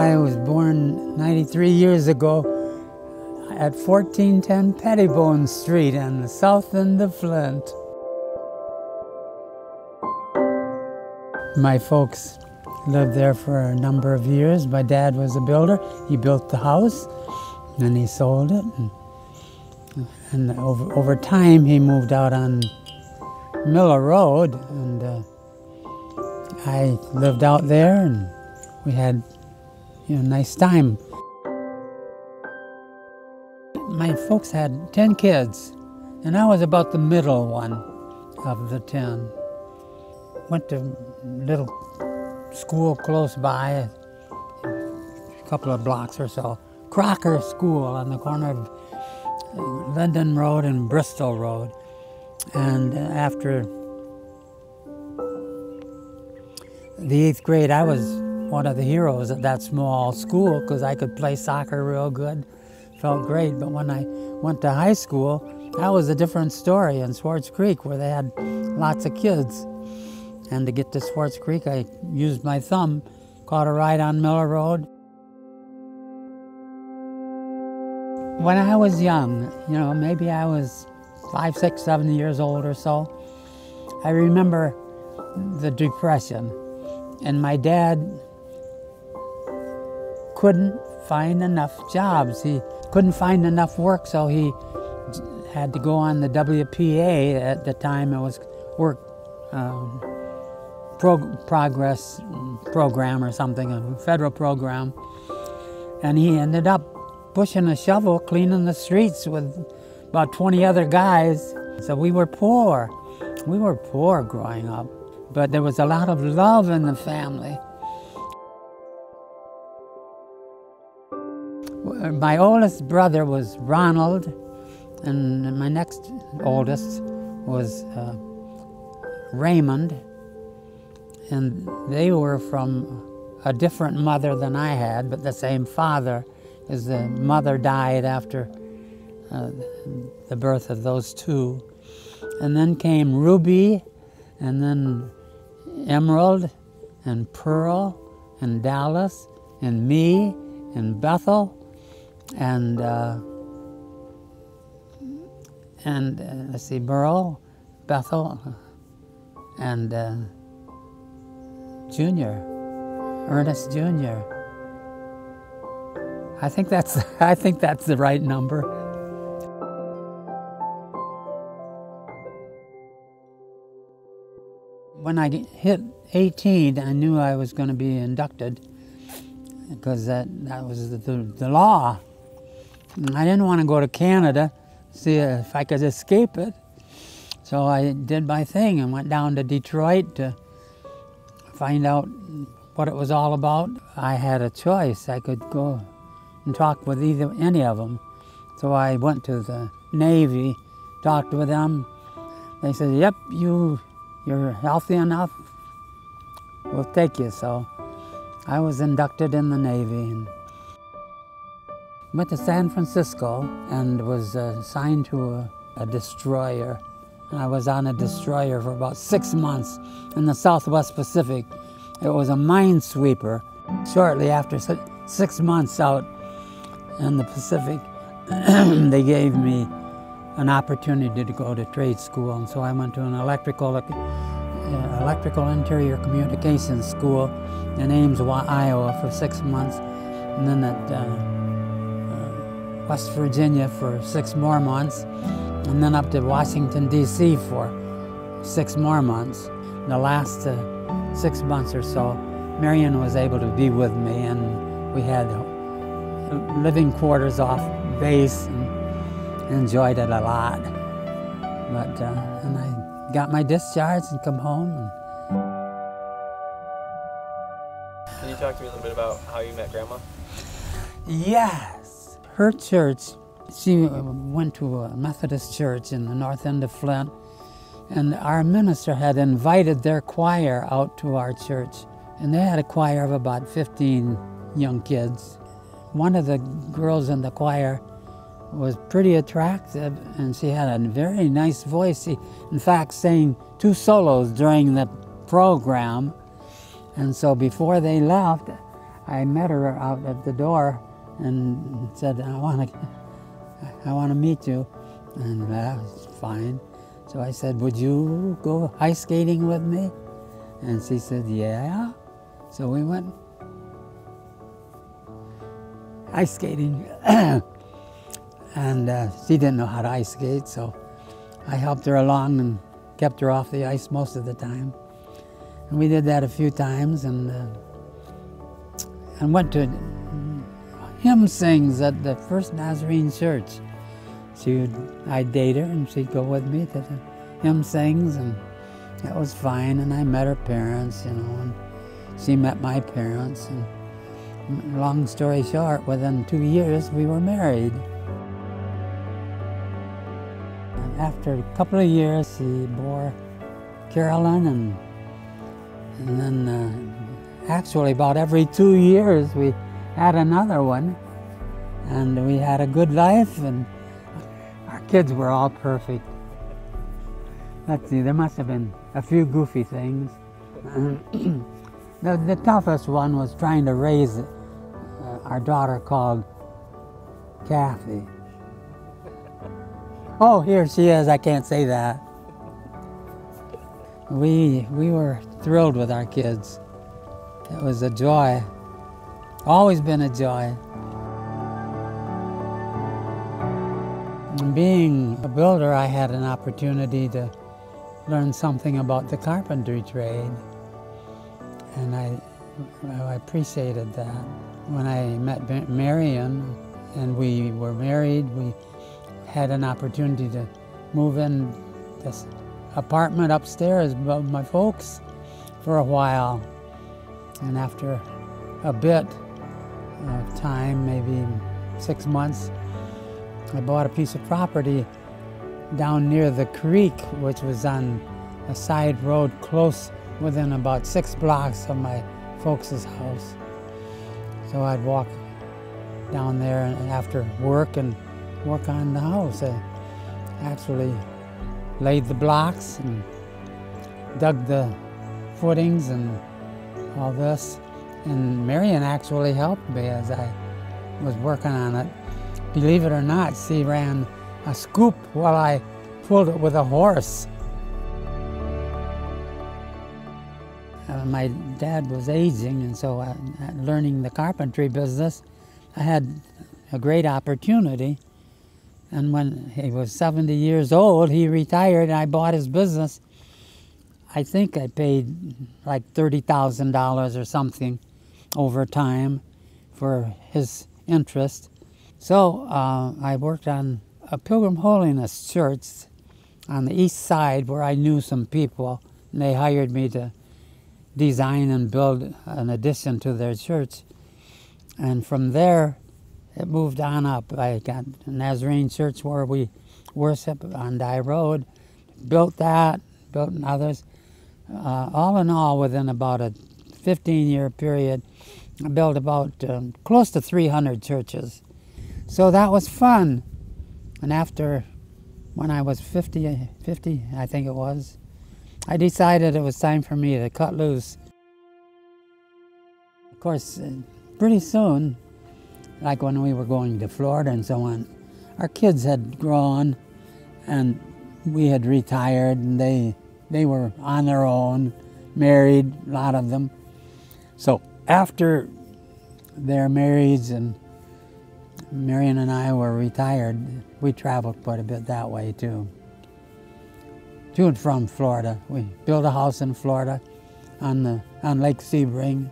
I was born 93 years ago at 1410 Pettibone Street on the south end of Flint. My folks lived there for a number of years. My dad was a builder. He built the house and he sold it. And, and over, over time, he moved out on Miller Road, and uh, I lived out there, and we had you know, nice time. My folks had 10 kids, and I was about the middle one of the 10. Went to little school close by, a couple of blocks or so. Crocker School on the corner of uh, London Road and Bristol Road. And uh, after the eighth grade, I was one of the heroes at that small school because I could play soccer real good. Felt great. But when I went to high school, that was a different story in Swartz Creek where they had lots of kids. And to get to Swartz Creek, I used my thumb, caught a ride on Miller Road. When I was young, you know, maybe I was five, six, seven years old or so, I remember the Depression. And my dad couldn't find enough jobs. He couldn't find enough work, so he had to go on the WPA at the time. It was work um, progress program or something, a federal program. And he ended up pushing a shovel, cleaning the streets with about 20 other guys. So we were poor. We were poor growing up, but there was a lot of love in the family. My oldest brother was Ronald, and my next oldest was uh, Raymond, and they were from a different mother than I had, but the same father, because the mother died after uh, the birth of those two. And then came Ruby, and then Emerald, and Pearl, and Dallas, and me, and Bethel, and uh, and uh, let's see, Burl, Bethel, and uh, Junior, Ernest Junior. I think that's I think that's the right number. When I hit 18, I knew I was going to be inducted because that, that was the, the, the law. I didn't want to go to Canada, see if I could escape it. So I did my thing and went down to Detroit to find out what it was all about. I had a choice. I could go and talk with either any of them. So I went to the Navy, talked with them. They said, "Yep, you you're healthy enough, we'll take you. So I was inducted in the Navy went to San Francisco and was uh, assigned to a, a destroyer. And I was on a destroyer for about six months in the Southwest Pacific. It was a minesweeper. Shortly after six months out in the Pacific, they gave me an opportunity to go to trade school, and so I went to an electrical uh, electrical interior communications school in Ames, Iowa, for six months, and then at uh, uh, West Virginia for six more months, and then up to Washington D.C. for six more months. In the last uh, six months or so, Marion was able to be with me, and we had living quarters off base. And, enjoyed it a lot. But, uh, and I got my discharge and come home. And... Can you talk to me a little bit about how you met Grandma? Yes. Her church, she uh, went to a Methodist church in the north end of Flint, and our minister had invited their choir out to our church. And they had a choir of about 15 young kids. One of the girls in the choir was pretty attractive and she had a very nice voice. She, in fact, sang two solos during the program. And so before they left, I met her out at the door and said, I want to, I want to meet you. And that was fine. So I said, would you go ice skating with me? And she said, yeah. So we went ice skating. and uh, she didn't know how to ice skate, so I helped her along and kept her off the ice most of the time. And we did that a few times and, uh, and went to hymn sings at the First Nazarene Church. She would, I'd date her and she'd go with me to the hymn sings and that was fine. And I met her parents, you know, and she met my parents. And long story short, within two years we were married. And after a couple of years, she bore Carolyn and and then uh, actually about every two years we had another one and we had a good life and our kids were all perfect. Let's see, there must have been a few goofy things. the, the toughest one was trying to raise uh, our daughter called Kathy. Oh, here she is, I can't say that. We, we were thrilled with our kids. It was a joy, always been a joy. Being a builder, I had an opportunity to learn something about the carpentry trade, and I, I appreciated that. When I met Marion and we were married, we had an opportunity to move in this apartment upstairs above my folks for a while. And after a bit of time, maybe six months, I bought a piece of property down near the creek, which was on a side road close within about six blocks of my folks' house. So I'd walk down there after work and work on the house. I actually laid the blocks and dug the footings and all this. And Marion actually helped me as I was working on it. Believe it or not, she ran a scoop while I pulled it with a horse. Uh, my dad was aging, and so learning the carpentry business, I had a great opportunity and when he was 70 years old, he retired and I bought his business. I think I paid like $30,000 or something over time for his interest. So uh, I worked on a Pilgrim Holiness church on the east side where I knew some people. And they hired me to design and build an addition to their church. And from there, it moved on up. I got a Nazarene Church where we worship on Dye Road, built that, built others. Uh, all in all, within about a 15 year period, built about um, close to 300 churches. So that was fun. And after, when I was 50, 50, I think it was, I decided it was time for me to cut loose. Of course, uh, pretty soon, like when we were going to Florida and so on, our kids had grown and we had retired and they, they were on their own, married, a lot of them. So after their marriages and Marion and I were retired, we traveled quite a bit that way too. To and from Florida. We built a house in Florida on, the, on Lake Sebring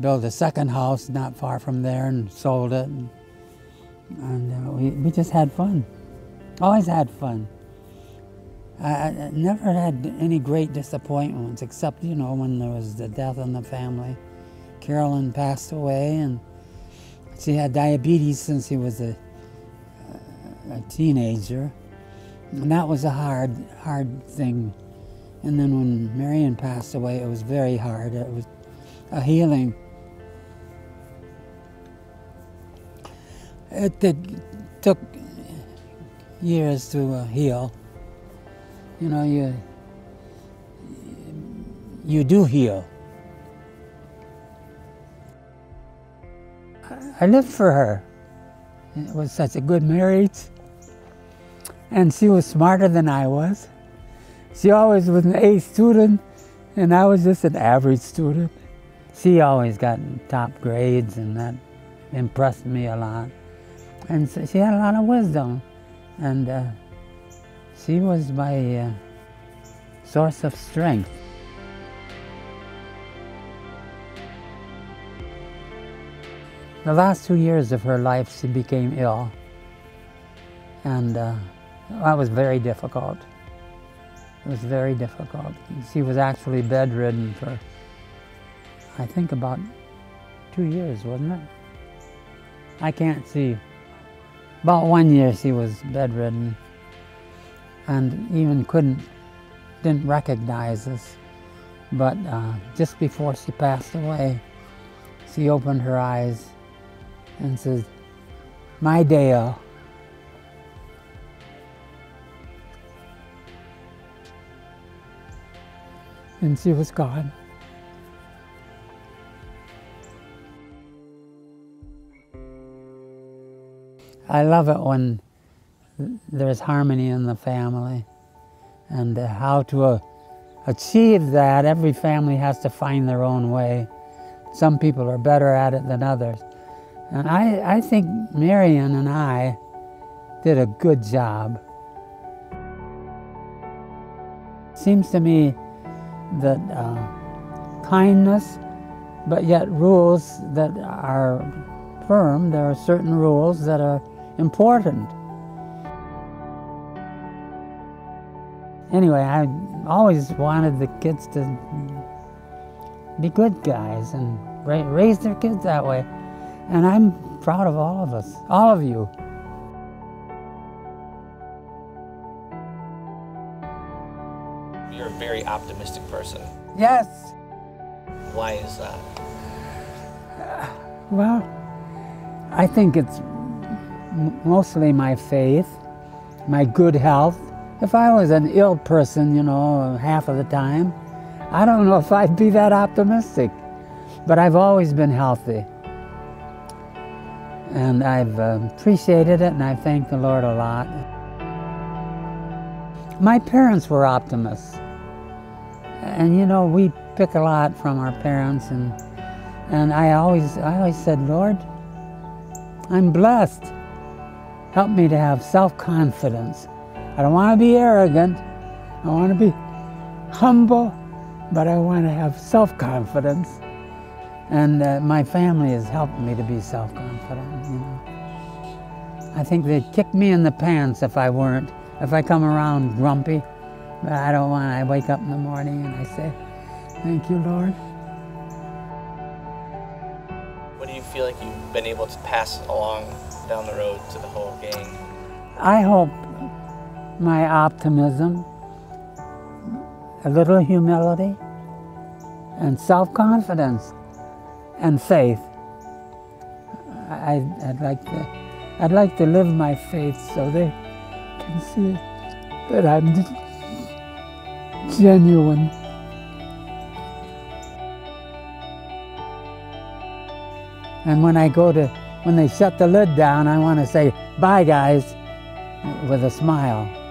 built a second house not far from there and sold it. And, and uh, we, we just had fun. Always had fun. I, I, never had any great disappointments except, you know, when there was the death in the family. Carolyn passed away and she had diabetes since she was a, a teenager. And that was a hard, hard thing. And then when Marion passed away, it was very hard. It was a healing It, it took years to uh, heal. You know, you you do heal. I lived for her. It was such a good marriage. And she was smarter than I was. She always was an A student, and I was just an average student. She always got top grades, and that impressed me a lot. And so she had a lot of wisdom, and uh, she was my uh, source of strength. The last two years of her life, she became ill, and uh, that was very difficult. It was very difficult. She was actually bedridden for, I think, about two years, wasn't it? I can't see. About one year she was bedridden and even couldn't, didn't recognize us. But uh, just before she passed away, she opened her eyes and says, My Dale. And she was gone. I love it when there's harmony in the family and how to uh, achieve that. Every family has to find their own way. Some people are better at it than others. And I, I think Marion and I did a good job. Seems to me that uh, kindness, but yet rules that are firm. There are certain rules that are important. Anyway, I always wanted the kids to be good guys and raise their kids that way. And I'm proud of all of us, all of you. You're a very optimistic person. Yes. Why is that? Well, I think it's mostly my faith, my good health. If I was an ill person, you know, half of the time, I don't know if I'd be that optimistic. But I've always been healthy. And I've uh, appreciated it and I thank the Lord a lot. My parents were optimists. And you know, we pick a lot from our parents and and I always I always said, Lord, I'm blessed. Help me to have self-confidence. I don't want to be arrogant. I want to be humble, but I want to have self-confidence. And uh, my family has helped me to be self-confident, you know. I think they'd kick me in the pants if I weren't, if I come around grumpy. But I don't want, I wake up in the morning and I say, thank you, Lord. What do you feel like you've been able to pass along down the road to the whole gang? I hope my optimism, a little humility, and self-confidence and faith. I, would like to, I'd like to live my faith so they can see that I'm genuine. And when I go to, when they shut the lid down, I want to say, bye guys, with a smile.